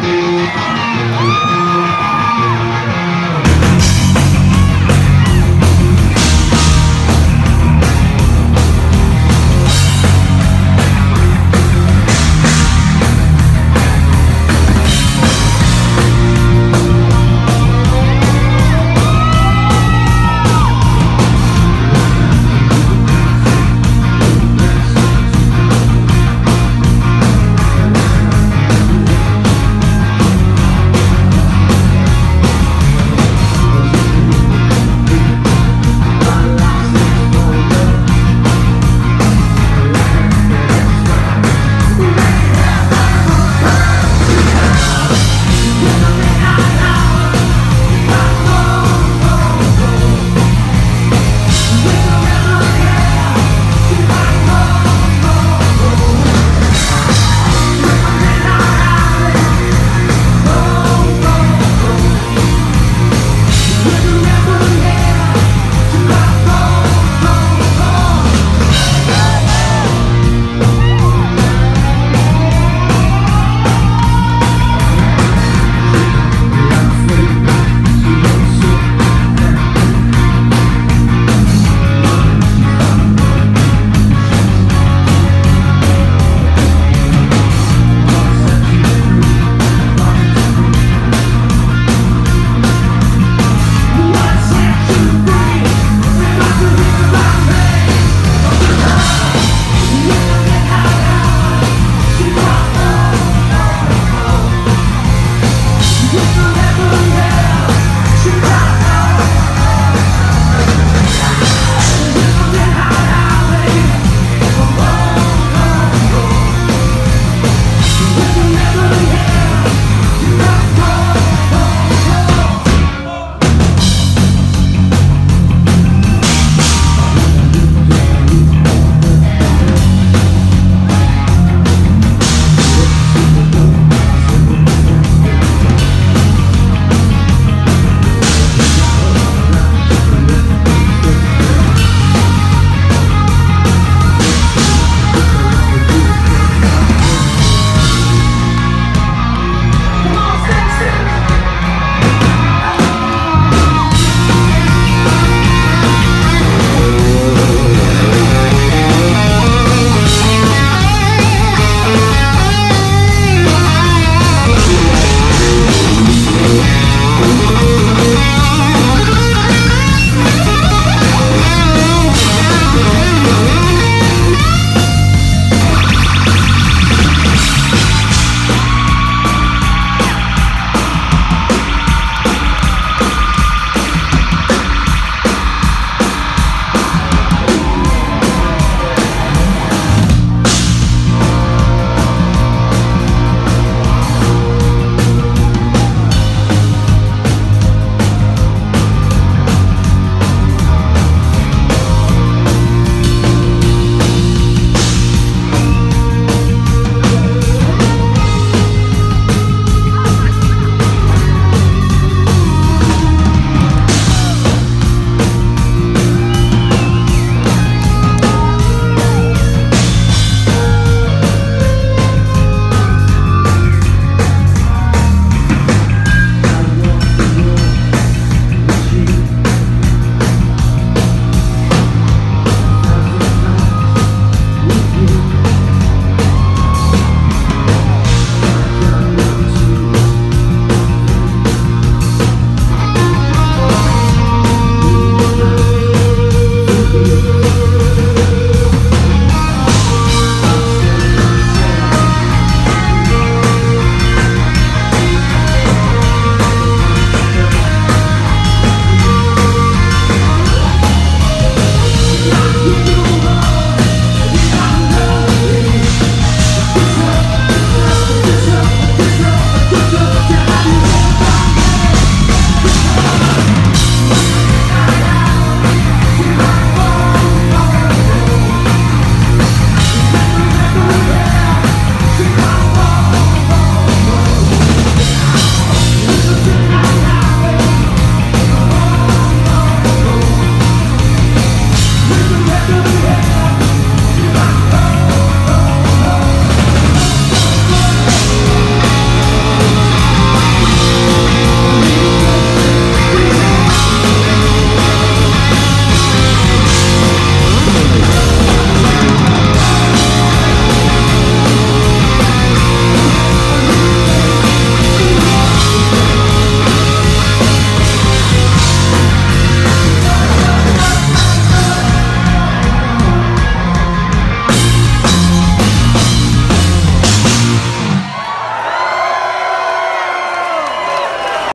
Música